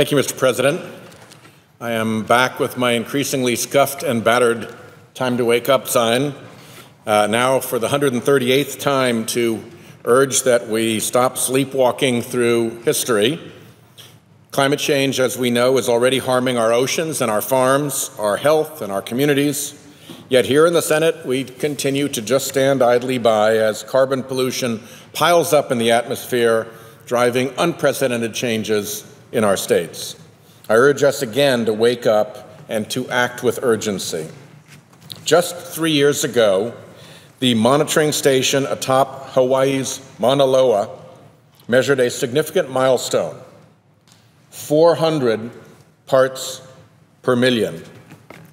Thank you, Mr. President. I am back with my increasingly scuffed and battered time to wake up sign, uh, now for the 138th time to urge that we stop sleepwalking through history. Climate change, as we know, is already harming our oceans and our farms, our health and our communities. Yet here in the Senate, we continue to just stand idly by as carbon pollution piles up in the atmosphere, driving unprecedented changes in our states. I urge us again to wake up and to act with urgency. Just three years ago, the monitoring station atop Hawaii's Mauna Loa measured a significant milestone 400 parts per million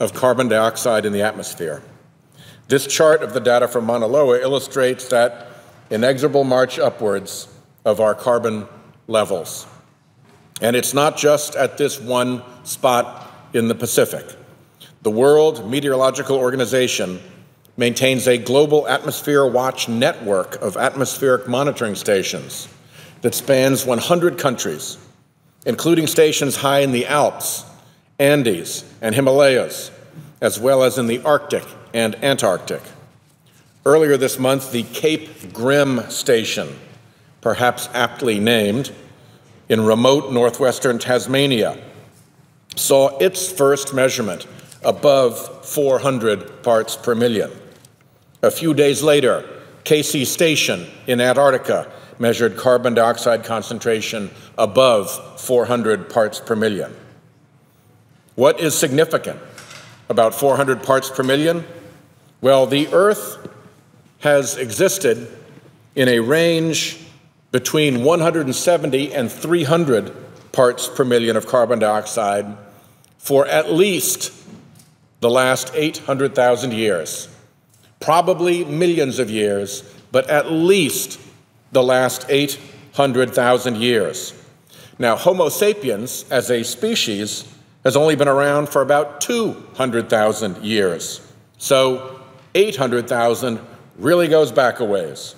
of carbon dioxide in the atmosphere. This chart of the data from Mauna Loa illustrates that inexorable march upwards of our carbon levels. And it's not just at this one spot in the Pacific. The World Meteorological Organization maintains a global atmosphere watch network of atmospheric monitoring stations that spans 100 countries, including stations high in the Alps, Andes, and Himalayas, as well as in the Arctic and Antarctic. Earlier this month, the Cape Grim Station, perhaps aptly named, in remote northwestern Tasmania saw its first measurement above 400 parts per million. A few days later, Casey Station in Antarctica measured carbon dioxide concentration above 400 parts per million. What is significant about 400 parts per million? Well, the Earth has existed in a range between 170 and 300 parts per million of carbon dioxide for at least the last 800,000 years. Probably millions of years, but at least the last 800,000 years. Now, Homo sapiens as a species has only been around for about 200,000 years. So 800,000 really goes back a ways.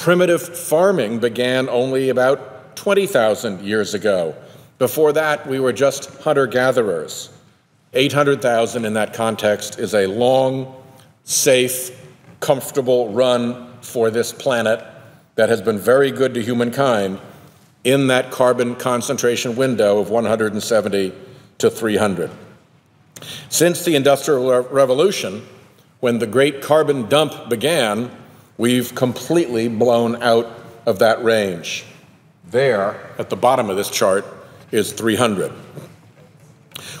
Primitive farming began only about 20,000 years ago. Before that, we were just hunter gatherers. 800,000 in that context is a long, safe, comfortable run for this planet that has been very good to humankind in that carbon concentration window of 170 to 300. Since the Industrial Revolution, when the great carbon dump began, We've completely blown out of that range. There, at the bottom of this chart, is 300.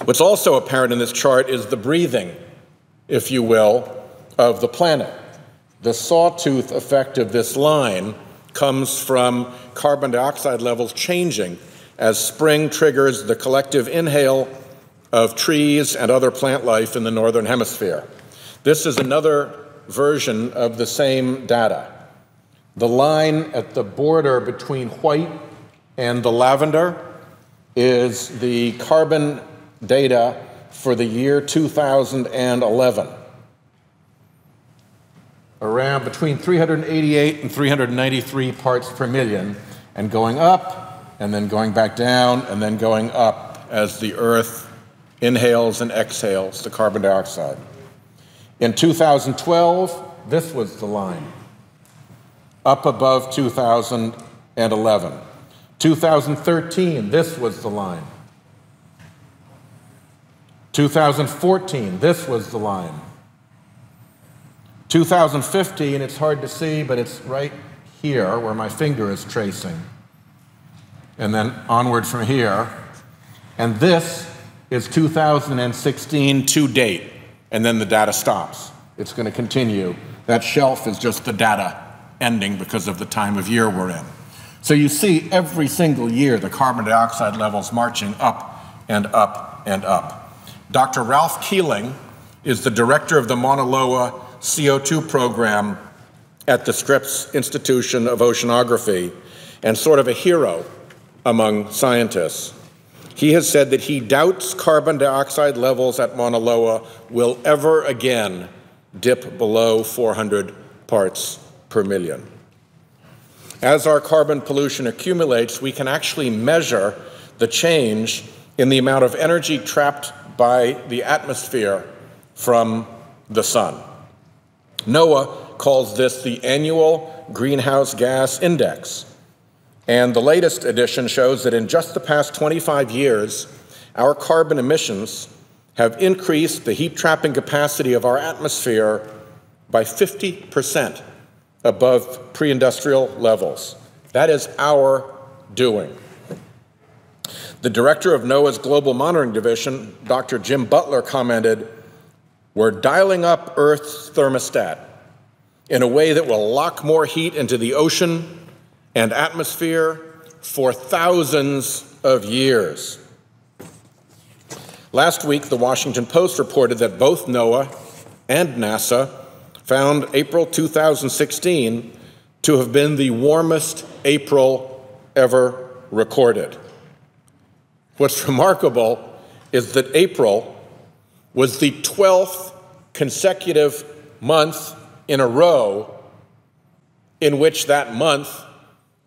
What's also apparent in this chart is the breathing, if you will, of the planet. The sawtooth effect of this line comes from carbon dioxide levels changing as spring triggers the collective inhale of trees and other plant life in the northern hemisphere. This is another version of the same data. The line at the border between white and the lavender is the carbon data for the year 2011. Around between 388 and 393 parts per million, and going up, and then going back down, and then going up as the Earth inhales and exhales the carbon dioxide. In 2012, this was the line, up above 2011. 2013, this was the line. 2014, this was the line. 2015, it's hard to see, but it's right here where my finger is tracing. And then onward from here. And this is 2016 to date and then the data stops. It's going to continue. That shelf is just the data ending because of the time of year we're in. So you see every single year the carbon dioxide levels marching up and up and up. Dr. Ralph Keeling is the director of the Mauna Loa CO2 program at the Scripps Institution of Oceanography and sort of a hero among scientists. He has said that he doubts carbon dioxide levels at Mauna Loa will ever again dip below 400 parts per million. As our carbon pollution accumulates, we can actually measure the change in the amount of energy trapped by the atmosphere from the sun. NOAA calls this the annual greenhouse gas index. And the latest edition shows that in just the past 25 years, our carbon emissions have increased the heat trapping capacity of our atmosphere by 50% above pre industrial levels. That is our doing. The director of NOAA's Global Monitoring Division, Dr. Jim Butler, commented We're dialing up Earth's thermostat in a way that will lock more heat into the ocean and atmosphere for thousands of years. Last week, the Washington Post reported that both NOAA and NASA found April 2016 to have been the warmest April ever recorded. What's remarkable is that April was the 12th consecutive month in a row in which that month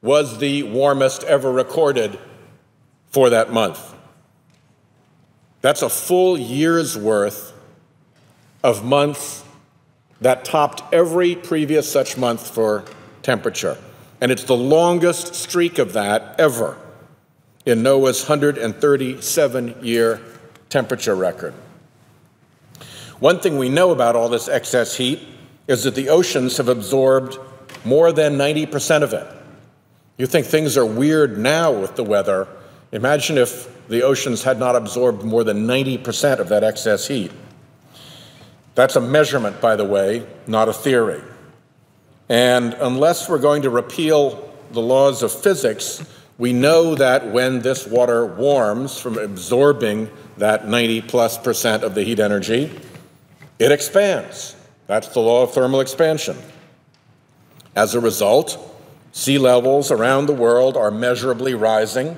was the warmest ever recorded for that month. That's a full year's worth of months that topped every previous such month for temperature. And it's the longest streak of that ever in NOAA's 137 year temperature record. One thing we know about all this excess heat is that the oceans have absorbed more than 90% of it. You think things are weird now with the weather. Imagine if the oceans had not absorbed more than 90% of that excess heat. That's a measurement, by the way, not a theory. And unless we're going to repeal the laws of physics, we know that when this water warms from absorbing that 90 plus percent of the heat energy, it expands. That's the law of thermal expansion. As a result, sea levels around the world are measurably rising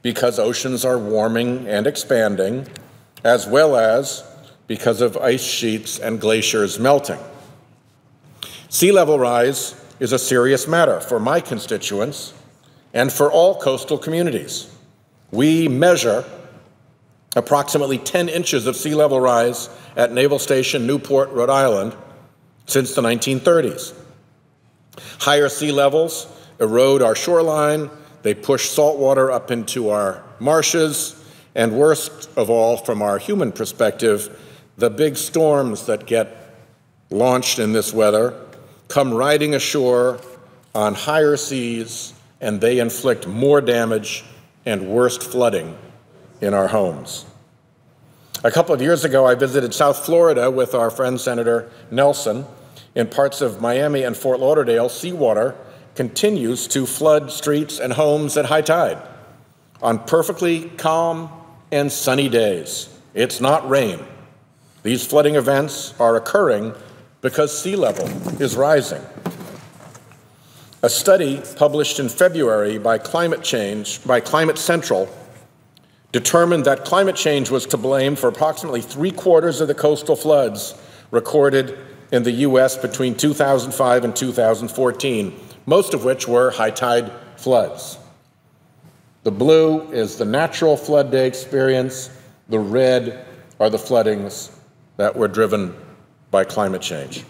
because oceans are warming and expanding, as well as because of ice sheets and glaciers melting. Sea level rise is a serious matter for my constituents and for all coastal communities. We measure approximately 10 inches of sea level rise at Naval Station Newport, Rhode Island, since the 1930s. Higher sea levels erode our shoreline they push salt water up into our marshes, and worst of all, from our human perspective, the big storms that get launched in this weather come riding ashore on higher seas, and they inflict more damage and worst flooding in our homes. A couple of years ago, I visited South Florida with our friend Senator Nelson. In parts of Miami and Fort Lauderdale, seawater continues to flood streets and homes at high tide on perfectly calm and sunny days. It's not rain. These flooding events are occurring because sea level is rising. A study published in February by Climate Change, by Climate Central, determined that climate change was to blame for approximately three quarters of the coastal floods recorded in the U.S. between 2005 and 2014, most of which were high tide floods. The blue is the natural flood day experience, the red are the floodings that were driven by climate change.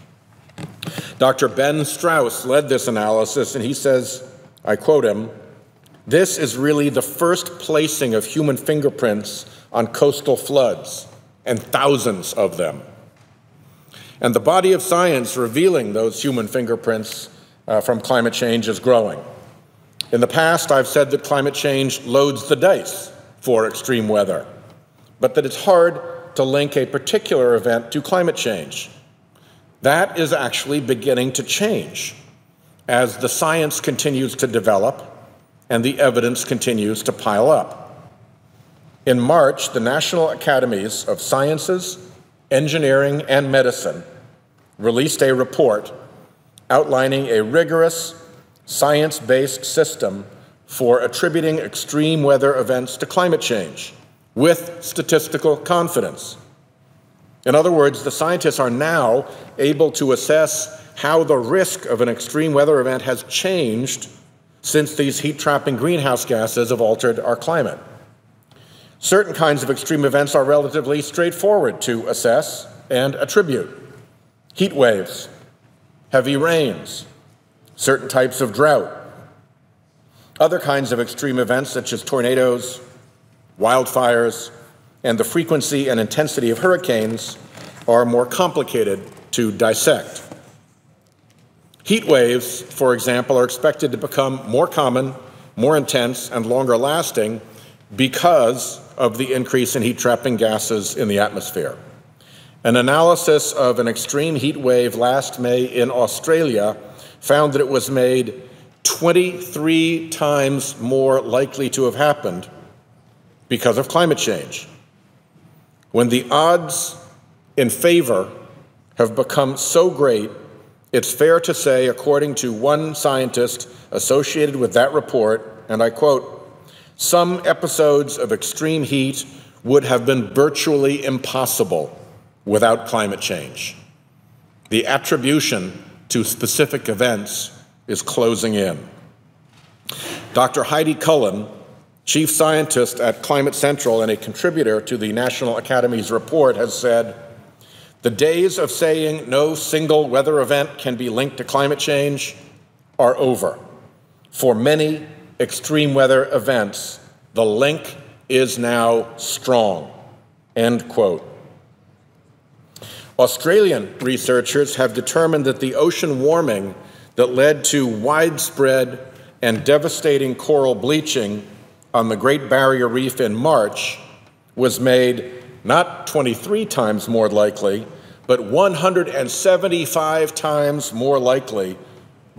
Dr. Ben Strauss led this analysis, and he says, I quote him, this is really the first placing of human fingerprints on coastal floods, and thousands of them. And the body of science revealing those human fingerprints uh, from climate change is growing. In the past, I've said that climate change loads the dice for extreme weather, but that it's hard to link a particular event to climate change. That is actually beginning to change as the science continues to develop and the evidence continues to pile up. In March, the National Academies of Sciences, Engineering, and Medicine released a report outlining a rigorous, science based system for attributing extreme weather events to climate change with statistical confidence. In other words, the scientists are now able to assess how the risk of an extreme weather event has changed since these heat trapping greenhouse gases have altered our climate. Certain kinds of extreme events are relatively straightforward to assess and attribute heat waves, heavy rains, certain types of drought. Other kinds of extreme events, such as tornadoes, wildfires, and the frequency and intensity of hurricanes, are more complicated to dissect. Heat waves, for example, are expected to become more common, more intense, and longer lasting because of the increase in heat trapping gases in the atmosphere. An analysis of an extreme heat wave last May in Australia found that it was made 23 times more likely to have happened because of climate change. When the odds in favor have become so great, it's fair to say, according to one scientist associated with that report, and I quote, some episodes of extreme heat would have been virtually impossible without climate change. The attribution to specific events is closing in. Dr. Heidi Cullen, chief scientist at Climate Central and a contributor to the National Academy's report, has said the days of saying no single weather event can be linked to climate change are over. For many extreme weather events, the link is now strong. End quote. Australian researchers have determined that the ocean warming that led to widespread and devastating coral bleaching on the Great Barrier Reef in March was made not 23 times more likely, but 175 times more likely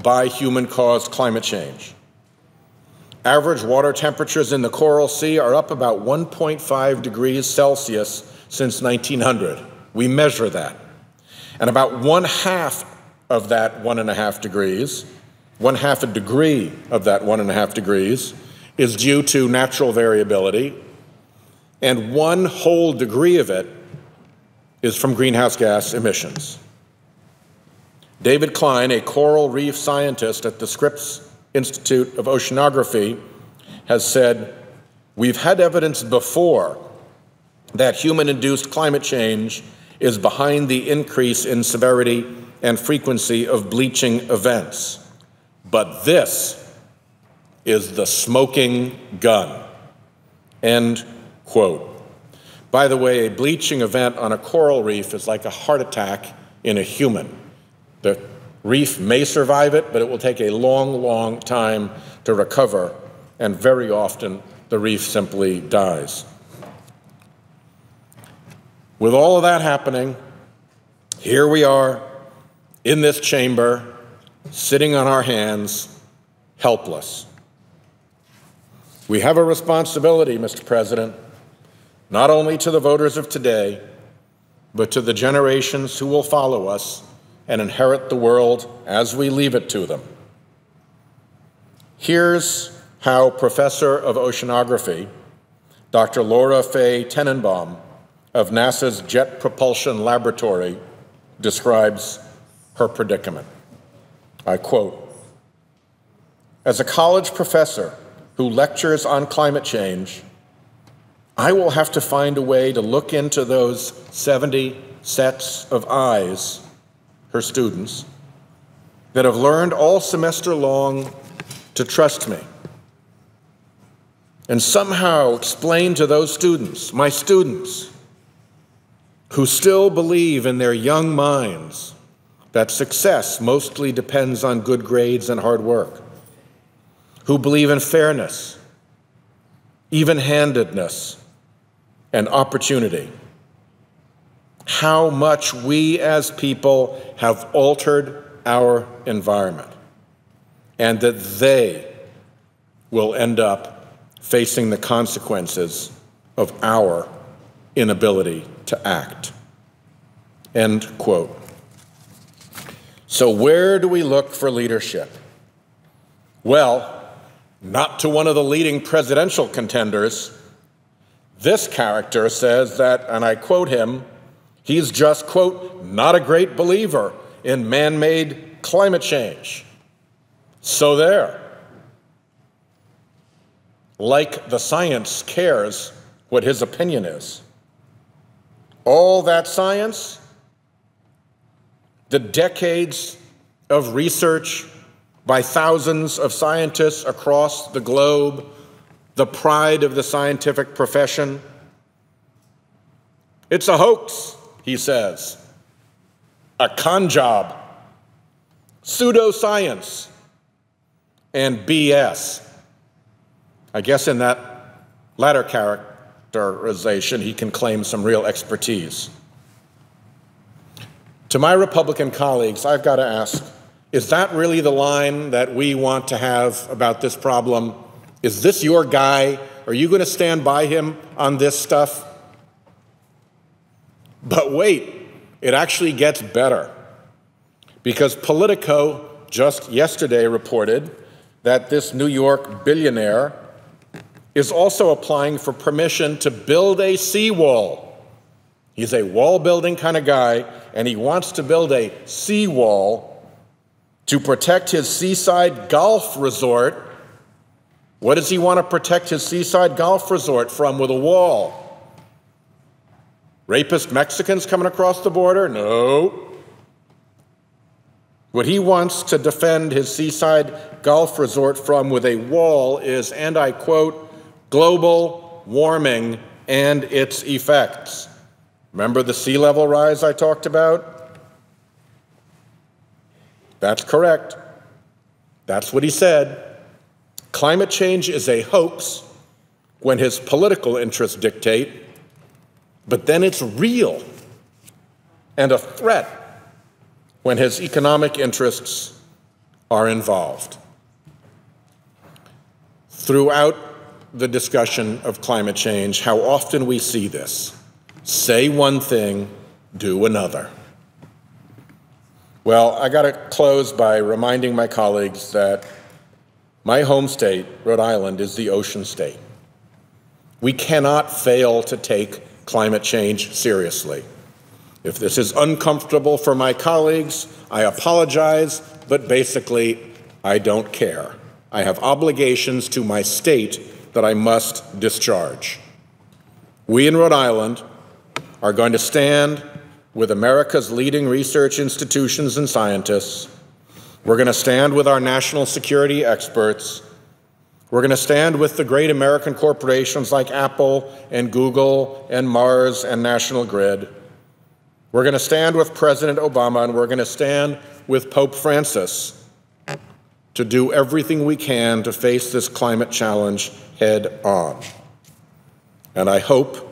by human caused climate change. Average water temperatures in the Coral Sea are up about 1.5 degrees Celsius since 1900. We measure that. And about one half of that one and a half degrees, one half a degree of that one and a half degrees, is due to natural variability, and one whole degree of it is from greenhouse gas emissions. David Kline, a coral reef scientist at the Scripps Institute of Oceanography, has said, We've had evidence before that human induced climate change is behind the increase in severity and frequency of bleaching events. But this is the smoking gun. End quote. By the way, a bleaching event on a coral reef is like a heart attack in a human. The reef may survive it, but it will take a long, long time to recover, and very often the reef simply dies. With all of that happening, here we are in this chamber, sitting on our hands, helpless. We have a responsibility, Mr. President, not only to the voters of today, but to the generations who will follow us and inherit the world as we leave it to them. Here's how Professor of Oceanography, Dr. Laura Faye Tenenbaum of NASA's Jet Propulsion Laboratory, describes her predicament. I quote As a college professor who lectures on climate change, I will have to find a way to look into those 70 sets of eyes, her students, that have learned all semester long to trust me. And somehow explain to those students, my students, who still believe in their young minds that success mostly depends on good grades and hard work, who believe in fairness, even handedness, and opportunity. How much we as people have altered our environment, and that they will end up facing the consequences of our inability to act. End quote. So, where do we look for leadership? Well, not to one of the leading presidential contenders this character says that, and I quote him, he's just, quote, not a great believer in man made climate change. So there. Like the science cares what his opinion is. All that science, the decades of research by thousands of scientists across the globe, the pride of the scientific profession. It's a hoax, he says, a con job, pseudoscience, and BS. I guess in that latter characterization, he can claim some real expertise. To my Republican colleagues, I've got to ask is that really the line that we want to have about this problem? Is this your guy? Are you going to stand by him on this stuff? But wait, it actually gets better. Because Politico just yesterday reported that this New York billionaire is also applying for permission to build a seawall. He's a wall building kind of guy, and he wants to build a seawall to protect his seaside golf resort. What does he want to protect his seaside golf resort from with a wall? Rapist Mexicans coming across the border? No. What he wants to defend his seaside golf resort from with a wall is, and I quote, global warming and its effects. Remember the sea level rise I talked about? That's correct. That's what he said. Climate change is a hoax when his political interests dictate, but then it's real and a threat when his economic interests are involved. Throughout the discussion of climate change, how often we see this say one thing, do another. Well, I got to close by reminding my colleagues that my home state, Rhode Island, is the ocean state. We cannot fail to take climate change seriously. If this is uncomfortable for my colleagues, I apologize, but basically, I don't care. I have obligations to my state that I must discharge. We in Rhode Island are going to stand with America's leading research institutions and scientists. We're going to stand with our national security experts. We're going to stand with the great American corporations like Apple and Google and Mars and National Grid. We're going to stand with President Obama and we're going to stand with Pope Francis to do everything we can to face this climate challenge head on. And I hope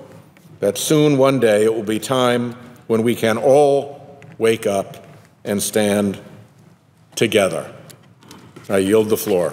that soon, one day, it will be time when we can all wake up and stand together. I yield the floor.